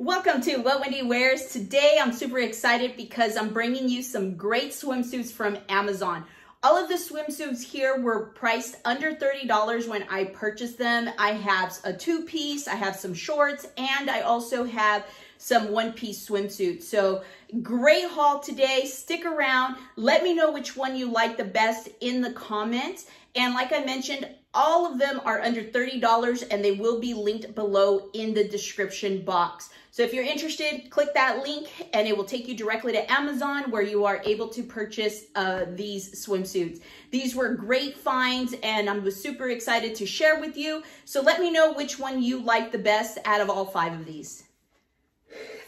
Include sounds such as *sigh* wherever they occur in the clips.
Welcome to What Wendy Wears. Today I'm super excited because I'm bringing you some great swimsuits from Amazon. All of the swimsuits here were priced under $30 when I purchased them. I have a two piece, I have some shorts, and I also have some one piece swimsuits. So great haul today. Stick around. Let me know which one you like the best in the comments. And like I mentioned, all of them are under $30 and they will be linked below in the description box. So if you're interested, click that link and it will take you directly to Amazon where you are able to purchase uh, these swimsuits. These were great finds and I was super excited to share with you. So let me know which one you like the best out of all five of these.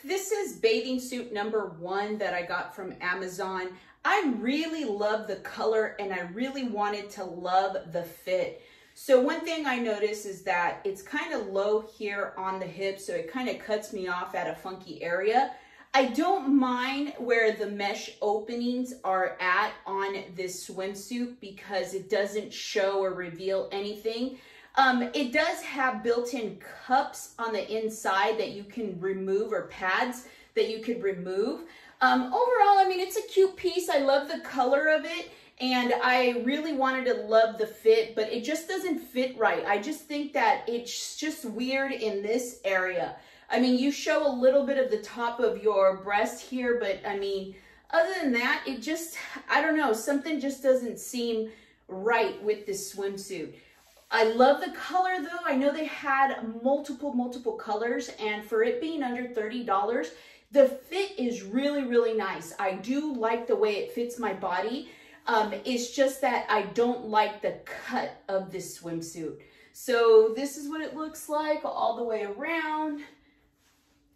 This is bathing suit number one that I got from Amazon. I really love the color and I really wanted to love the fit. So one thing I notice is that it's kind of low here on the hip, so it kind of cuts me off at a funky area. I don't mind where the mesh openings are at on this swimsuit because it doesn't show or reveal anything. Um, it does have built-in cups on the inside that you can remove or pads that you could remove. Um, overall, I mean, it's a cute piece. I love the color of it and I really wanted to love the fit, but it just doesn't fit right. I just think that it's just weird in this area. I mean, you show a little bit of the top of your breast here, but I mean, other than that, it just, I don't know, something just doesn't seem right with this swimsuit. I love the color though. I know they had multiple, multiple colors and for it being under $30, the fit is really, really nice. I do like the way it fits my body. Um, it's just that I don't like the cut of this swimsuit. So this is what it looks like all the way around.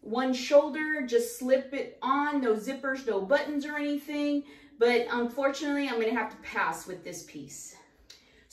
One shoulder, just slip it on, no zippers, no buttons or anything. But unfortunately, I'm gonna have to pass with this piece.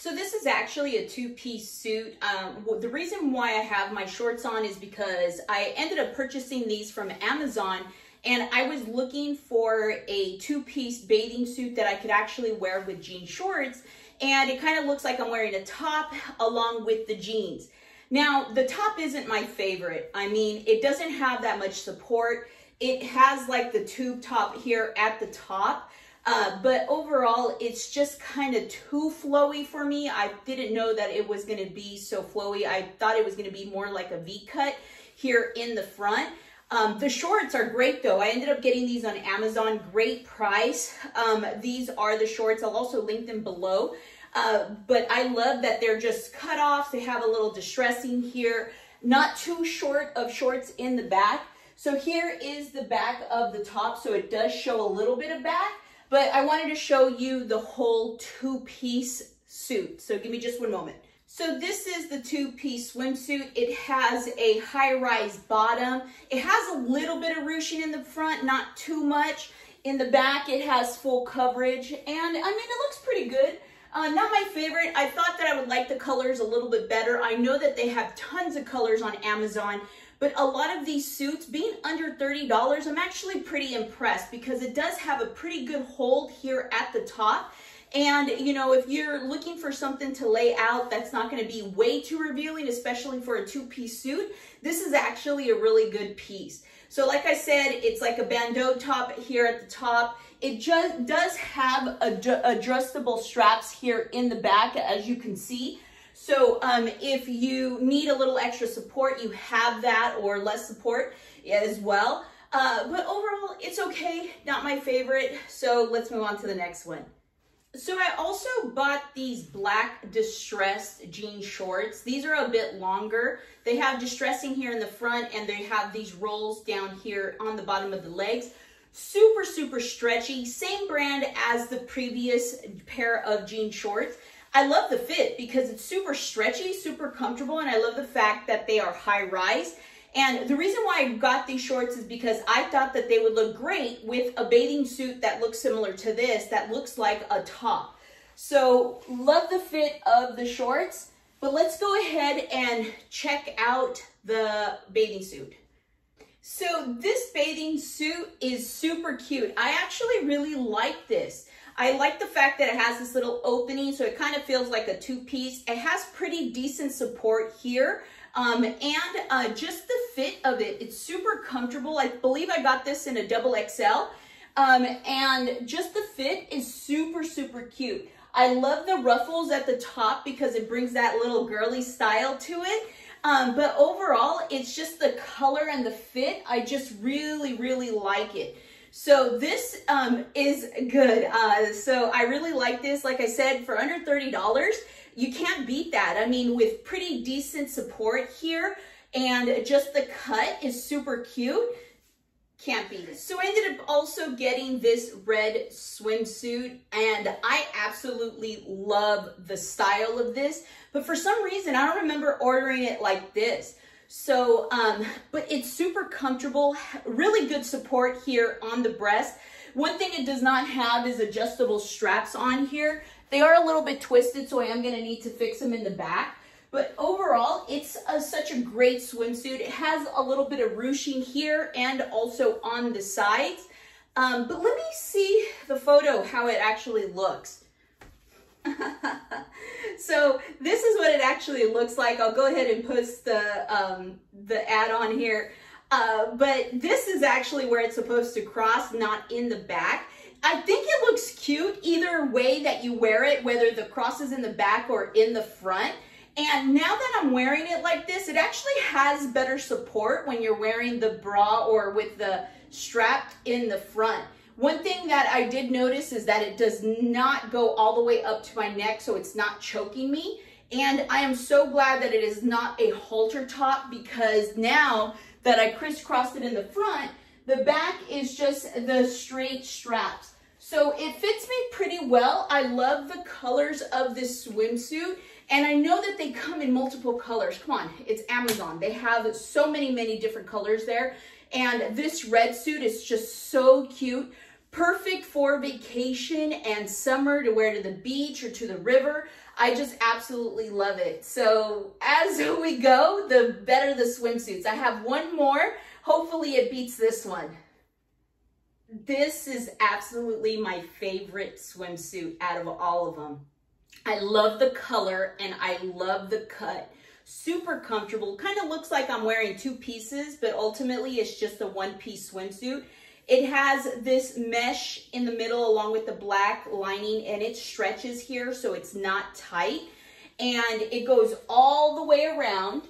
So this is actually a two-piece suit. Um, the reason why I have my shorts on is because I ended up purchasing these from Amazon and I was looking for a two-piece bathing suit that I could actually wear with jean shorts. And it kind of looks like I'm wearing a top along with the jeans. Now, the top isn't my favorite. I mean, it doesn't have that much support. It has like the tube top here at the top. Uh, but overall, it's just kind of too flowy for me. I didn't know that it was going to be so flowy. I thought it was going to be more like a V-cut here in the front. Um, the shorts are great though. I ended up getting these on Amazon, great price. Um, these are the shorts. I'll also link them below. Uh, but I love that they're just cut off. They have a little distressing here, not too short of shorts in the back. So here is the back of the top. So it does show a little bit of back, but I wanted to show you the whole two piece suit. So give me just one moment. So this is the two-piece swimsuit. It has a high-rise bottom. It has a little bit of ruching in the front, not too much. In the back, it has full coverage, and I mean, it looks pretty good. Uh, not my favorite. I thought that I would like the colors a little bit better. I know that they have tons of colors on Amazon, but a lot of these suits, being under $30, I'm actually pretty impressed because it does have a pretty good hold here at the top. And, you know, if you're looking for something to lay out that's not going to be way too revealing, especially for a two-piece suit, this is actually a really good piece. So like I said, it's like a bandeau top here at the top. It just does have adjustable straps here in the back, as you can see. So um, if you need a little extra support, you have that or less support as well. Uh, but overall, it's okay. Not my favorite. So let's move on to the next one. So I also bought these black distressed jean shorts. These are a bit longer. They have distressing here in the front and they have these rolls down here on the bottom of the legs. Super, super stretchy. Same brand as the previous pair of jean shorts. I love the fit because it's super stretchy, super comfortable, and I love the fact that they are high rise. And the reason why I got these shorts is because I thought that they would look great with a bathing suit that looks similar to this, that looks like a top. So love the fit of the shorts, but let's go ahead and check out the bathing suit. So this bathing suit is super cute. I actually really like this. I like the fact that it has this little opening, so it kind of feels like a two-piece. It has pretty decent support here Um, and uh, just the fit of it, it's super comfortable. I believe I got this in a double XL. Um, and just the fit is super, super cute. I love the ruffles at the top because it brings that little girly style to it. Um, but overall, it's just the color and the fit. I just really, really like it. So this um, is good. Uh, so I really like this. Like I said, for under $30, you can't beat that. I mean, with pretty decent support here and just the cut is super cute. Can't beat it. So I ended up also getting this red swimsuit and I absolutely love the style of this. But for some reason, I don't remember ordering it like this. So, um, but it's super comfortable, really good support here on the breast. One thing it does not have is adjustable straps on here. They are a little bit twisted, so I am gonna need to fix them in the back. But overall, it's a, such a great swimsuit. It has a little bit of ruching here and also on the sides. Um, but let me see the photo, how it actually looks. *laughs* so this is what it actually looks like. I'll go ahead and post the, um, the ad on here. Uh, but this is actually where it's supposed to cross, not in the back. I think it looks cute either way that you wear it, whether the cross is in the back or in the front. And now that I'm wearing it like this, it actually has better support when you're wearing the bra or with the strap in the front. One thing that I did notice is that it does not go all the way up to my neck, so it's not choking me. And I am so glad that it is not a halter top because now that I crisscrossed it in the front, the back is just the straight straps. So it fits me pretty well. I love the colors of this swimsuit. And I know that they come in multiple colors. Come on, it's Amazon. They have so many, many different colors there. And this red suit is just so cute. Perfect for vacation and summer to wear to the beach or to the river. I just absolutely love it. So as *laughs* we go, the better the swimsuits. I have one more. Hopefully it beats this one. This is absolutely my favorite swimsuit out of all of them. I love the color and I love the cut. Super comfortable. Kind of looks like I'm wearing two pieces, but ultimately it's just a one-piece swimsuit. It has this mesh in the middle along with the black lining and it stretches here so it's not tight. And it goes all the way around.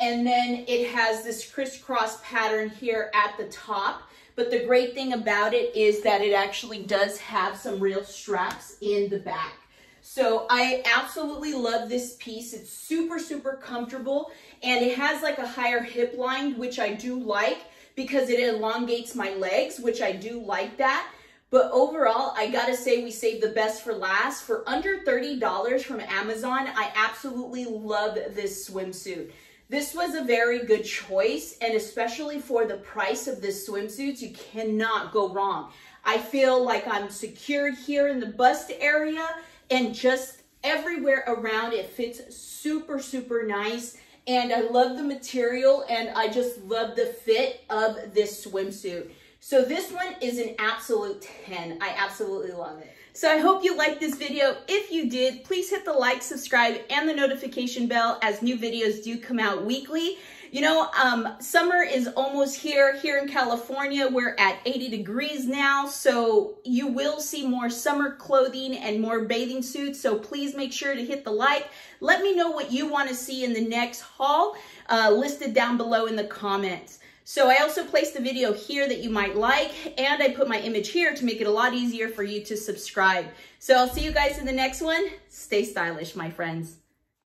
And then it has this crisscross pattern here at the top. But the great thing about it is that it actually does have some real straps in the back. So I absolutely love this piece. It's super, super comfortable and it has like a higher hip line, which I do like because it elongates my legs, which I do like that. But overall, I gotta say we saved the best for last. For under $30 from Amazon, I absolutely love this swimsuit. This was a very good choice, and especially for the price of this swimsuit, you cannot go wrong. I feel like I'm secured here in the bust area and just everywhere around it fits super, super nice. And I love the material and I just love the fit of this swimsuit. So this one is an absolute 10. I absolutely love it. So I hope you liked this video. If you did, please hit the like, subscribe, and the notification bell as new videos do come out weekly. You know, um, summer is almost here. Here in California, we're at 80 degrees now, so you will see more summer clothing and more bathing suits, so please make sure to hit the like. Let me know what you want to see in the next haul, uh, listed down below in the comments. So I also placed a video here that you might like, and I put my image here to make it a lot easier for you to subscribe. So I'll see you guys in the next one. Stay stylish, my friends.